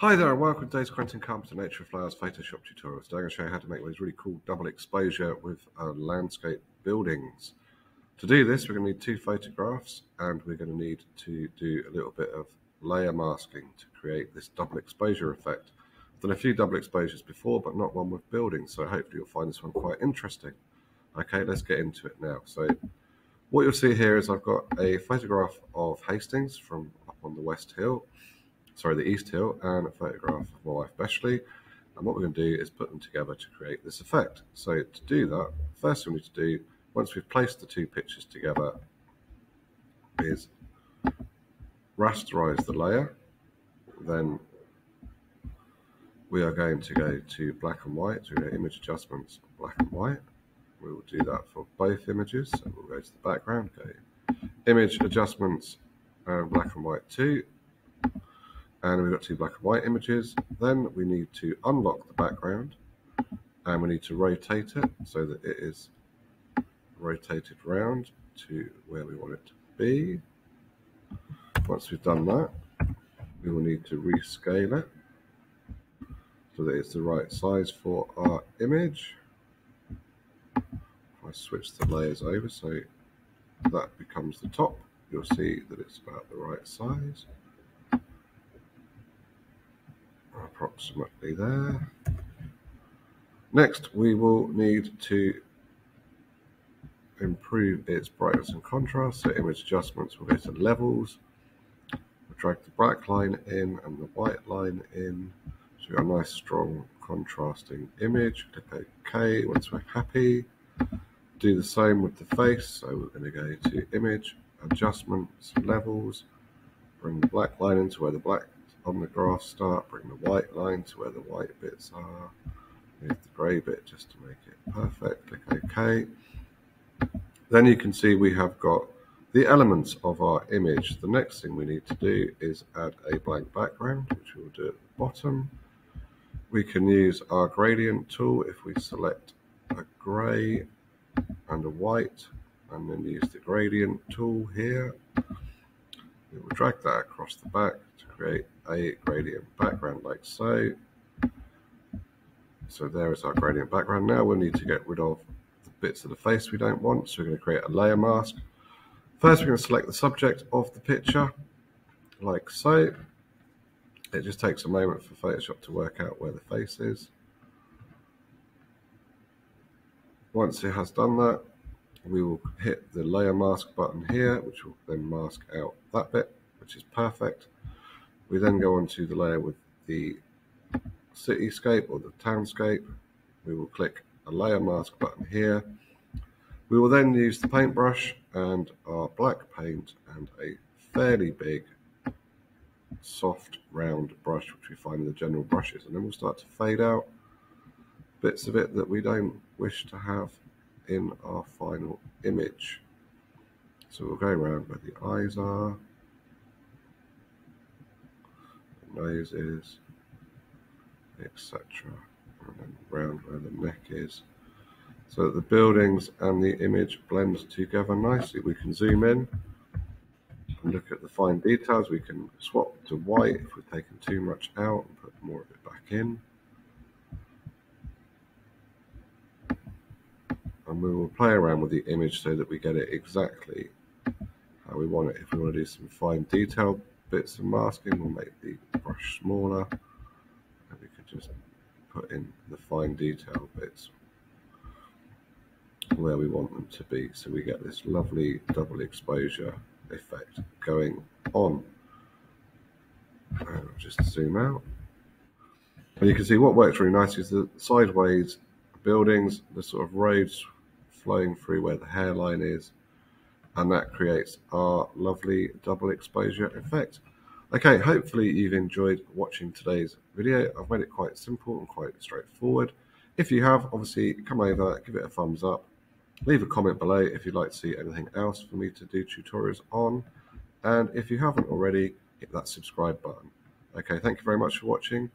Hi there and welcome to today's Quentin Carpenter Nature of Flowers Photoshop tutorial. Today I'm going to show you how to make these really cool double exposure with uh, landscape buildings. To do this we're going to need two photographs and we're going to need to do a little bit of layer masking to create this double exposure effect. I've done a few double exposures before but not one with buildings so hopefully you'll find this one quite interesting. Okay let's get into it now. So what you'll see here is I've got a photograph of Hastings from up on the West Hill sorry, the East Hill and a photograph of my wife Beshley. And what we're going to do is put them together to create this effect. So to do that, first thing we need to do, once we've placed the two pictures together, is rasterize the layer. Then we are going to go to black and white, so we go image adjustments, black and white. We will do that for both images. So we'll go to the background, go image adjustments, and black and white too and we've got two black and white images. Then we need to unlock the background and we need to rotate it so that it is rotated round to where we want it to be. Once we've done that, we will need to rescale it so that it's the right size for our image. If I switch the layers over so that becomes the top, you'll see that it's about the right size approximately there. Next, we will need to improve its brightness and contrast. So image adjustments, we'll go to levels. We'll drag the black line in and the white line in. So we've got a nice strong contrasting image. Click OK once we're happy. Do the same with the face. So we're going to go to image, adjustments, levels. Bring the black line into where the black on the graph start, bring the white line to where the white bits are, move the grey bit just to make it perfect, click OK. Then you can see we have got the elements of our image. The next thing we need to do is add a blank background, which we'll do at the bottom. We can use our gradient tool if we select a grey and a white, and then use the gradient tool here. We will drag that across the back create a gradient background like so. So there is our gradient background. Now we'll need to get rid of the bits of the face we don't want. So we're going to create a layer mask. First, we're going to select the subject of the picture, like so. It just takes a moment for Photoshop to work out where the face is. Once it has done that, we will hit the layer mask button here, which will then mask out that bit, which is perfect. We then go on to the layer with the cityscape or the townscape. We will click a layer mask button here. We will then use the paintbrush and our black paint and a fairly big soft round brush which we find in the general brushes and then we'll start to fade out bits of it that we don't wish to have in our final image. So we'll go around where the eyes are, nose is, etc. And then round where the neck is. So that the buildings and the image blend together nicely. We can zoom in and look at the fine details. We can swap to white if we've taken too much out and put more of it back in. And we will play around with the image so that we get it exactly how we want it. If we want to do some fine detail bits of masking, we'll make the brush smaller and we could just put in the fine detail bits where we want them to be so we get this lovely double exposure effect going on. And just zoom out. And you can see what works really nicely is the sideways buildings, the sort of roads flowing through where the hairline is, and that creates our lovely double exposure effect. Okay, hopefully you've enjoyed watching today's video. I've made it quite simple and quite straightforward. If you have, obviously come over, give it a thumbs up, leave a comment below if you'd like to see anything else for me to do tutorials on. And if you haven't already, hit that subscribe button. Okay, thank you very much for watching